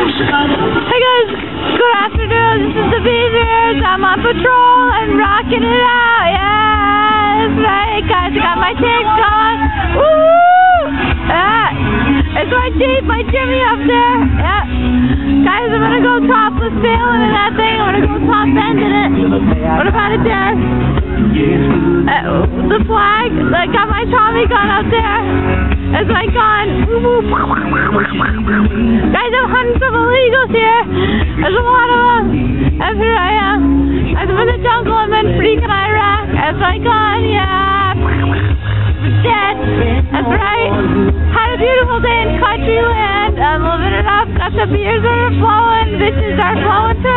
Hey guys, good afternoon. This is the Beavers. I'm on patrol and rocking it out. Yes, right, guys. I got my tanks on. Woo! Yeah. It's my Jeep, my Jimmy up there. Yeah. Guys, I'm gonna go topless sailing in that thing. I'm gonna go top end in it. What about it there? Uh, the flag. I got my Tommy gun up there. That's my gun. Guys, I'm hunting illegals here. There's a lot of them. Who I am. I'm in the jungle. I'm in freaking Iraq. That's my gun. Yeah. Dead. That's right. Had a beautiful day in country land. I'm living it up. Got the beers are flowing. Bitches are flowing too.